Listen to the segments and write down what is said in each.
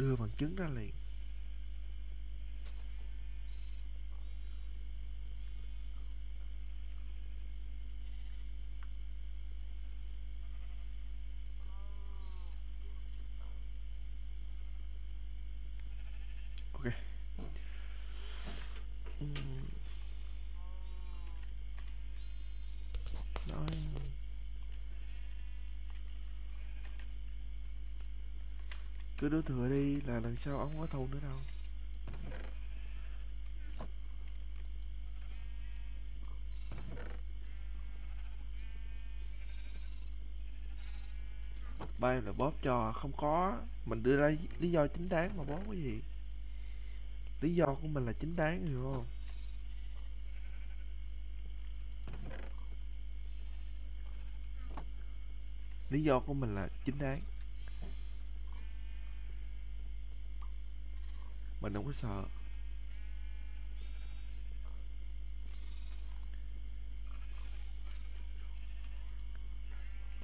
đưa bằng chứng ra liền ok Ừm. nói cứ đứa thừa đi, là lần sau ông có thù nữa đâu. Ba em là bóp cho không có. Mình đưa ra lý do chính đáng mà bóp cái gì? Lý do của mình là chính đáng, hiểu không? Lý do của mình là chính đáng. Mình không có sợ.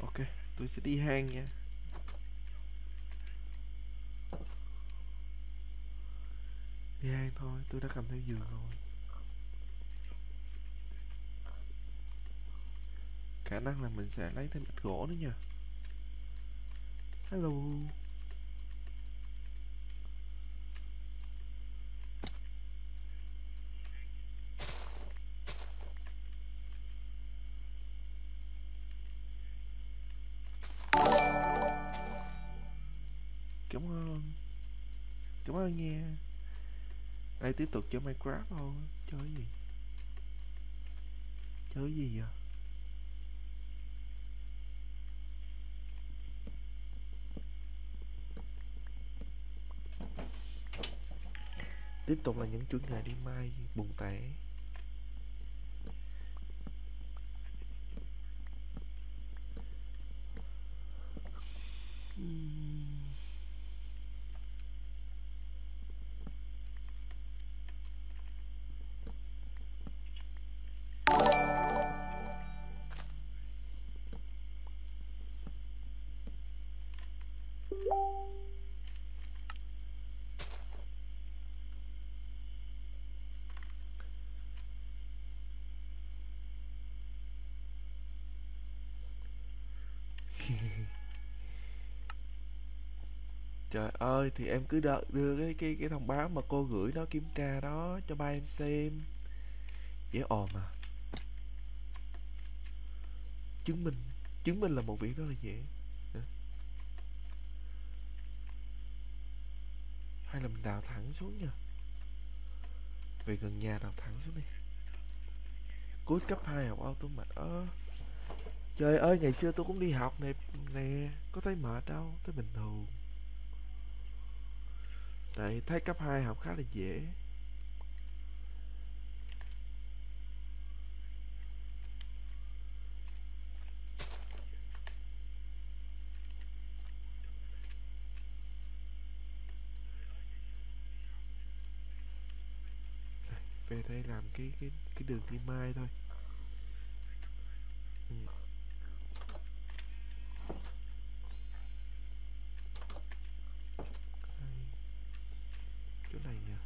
Ok, tôi sẽ đi hang nha. Đi hang thôi, tôi đã cầm theo giường rồi. Khả năng là mình sẽ lấy thêm ít gỗ nữa nha. Hello. Cảm ơn. Cảm ơn nha. Ai tiếp tục chơi minecraft không, chơi gì? Chơi gì vậy? Tiếp tục là những chuỗi ngày đi mai buồn tẻ. Trời ơi, thì em cứ đợi đưa cái cái cái thông báo mà cô gửi nó kiểm tra đó cho ba em xem. Dễ ồn à. Chứng minh chứng minh là một việc rất là dễ. Hay là mình đào thẳng xuống nha. Về gần nhà đào thẳng xuống đi. Cuối cấp 2 học auto mà ơ. Trời ơi ngày xưa tôi cũng đi học nè nè, có thấy mệt đâu, thấy bình thường. Tại thấy cấp 2 học khá là dễ Về đây làm cái cái cái đường đi mai thôi ừ. Đây. Chỗ này nè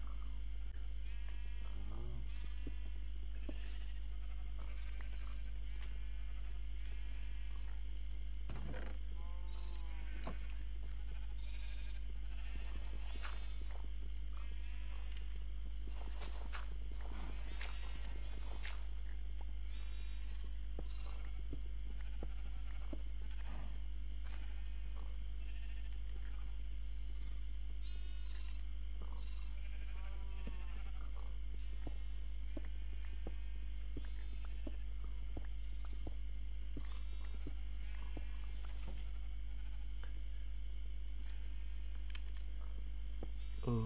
Ừ.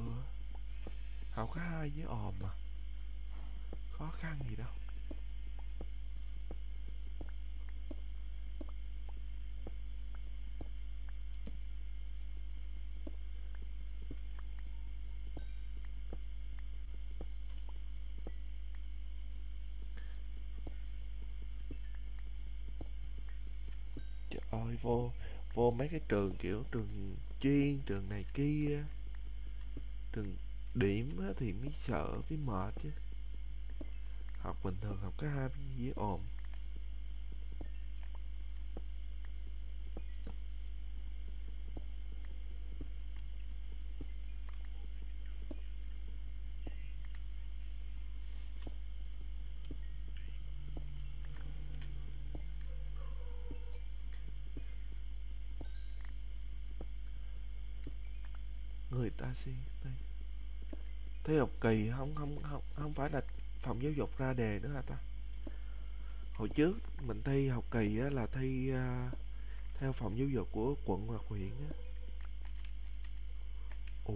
Học có hai với òm mà. Khó khăn gì đâu. Trời ơi, vô Vô mấy cái trường kiểu trường chuyên Trường này kia từng điểm thì mới sợ mới mệt chứ. Học bình thường học cái hai dễ ồn. Người ta suy đây thi học kỳ không không không không phải là phòng giáo dục ra đề nữa hả ta? Hồi trước mình thi học kỳ á là thi uh, theo phòng giáo dục của quận hoặc huyện á. Ồ.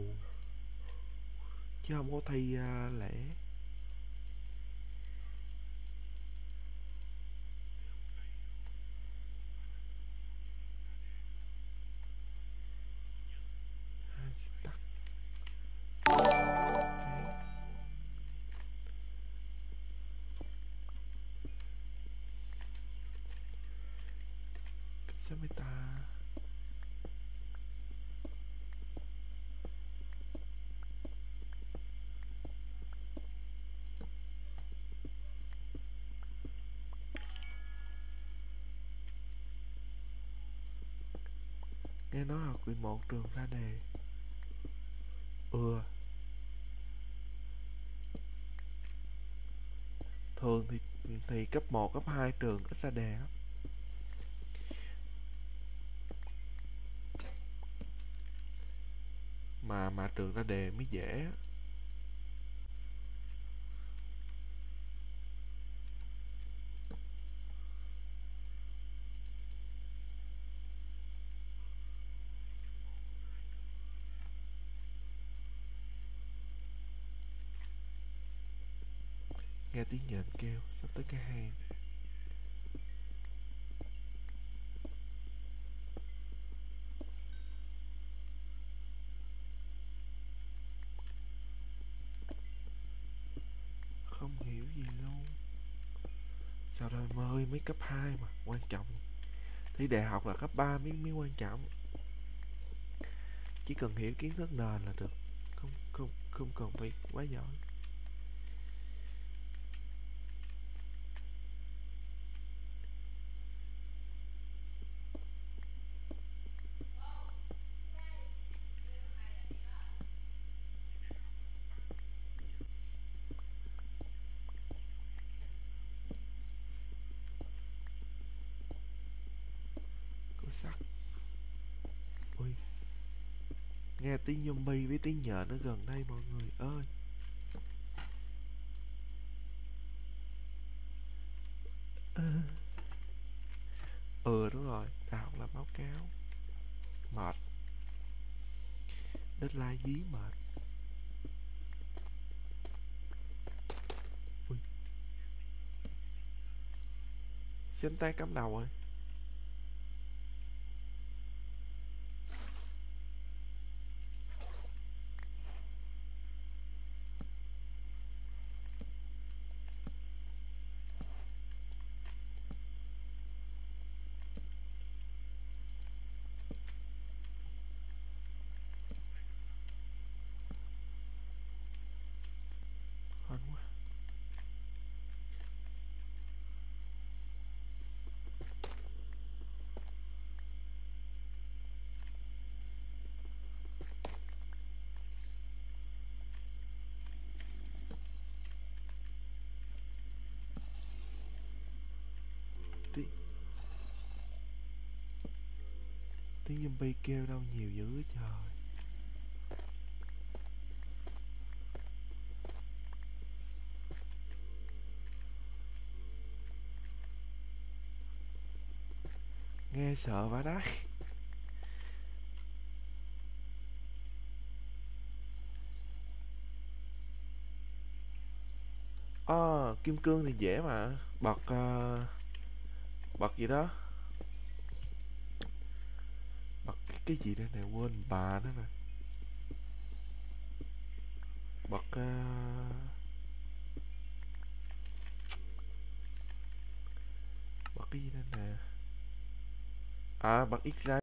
Chứ không có thi uh, lẻ. Sao nghe nói học kỳ một trường ra đề. Ừa thường thì thì cấp 1, cấp 2 trường ít ra đề lắm. Mà mà trường ra đề mới dễ. Nghe tiếng nhện kêu, sắp tới cái hang không hiểu gì luôn sao rồi em ơi mới cấp 2 mà, quan trọng. Thi đại học là cấp 3 mới mới quan trọng. Chỉ cần hiểu kiến thức nền là được. Không không không cần phải quá giỏi có sắt ui nghe tiếng zombie với tiếng nhện nó gần đây, mọi người ơi. Ừ đúng rồi đại là báo cáo. Mệt. Deadline dí mệt. Ui. Chân tay cắm đầu rồi hên quá tiếng tiếng zombie kêu đâu nhiều dữ trời. Nghe sợ vãi đấy à, kim cương thì dễ mà. Bật uh, bật gì đó bật cái, gì đây này? Quên bà nữa nè. Bật uh... bật cái gì đây nè? À bật x